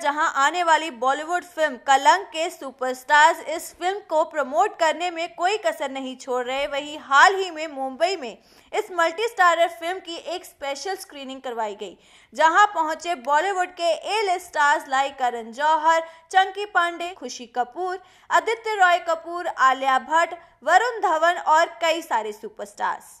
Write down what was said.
जहाँ आने वाली बॉलीवुड फ़िल्म कलंक के सुपरस्टार्स इस फ़िल्म को प्रमोट करने में कोई कसर नहीं छोड़ रहे, वहीं हाल ही में मुंबई में इस मल्टी स्टारर फ़िल्म की एक स्पेशल स्क्रीनिंग करवाई गई, जहाँ पहुँचे बॉलीवुड के A list stars like Karan Johar, Chunky Panday, Khushi Kapoor, Aditya Roy Kapoor, Alia Bhatt, Varun Dhawan और कई सारे सुपरस्टार्स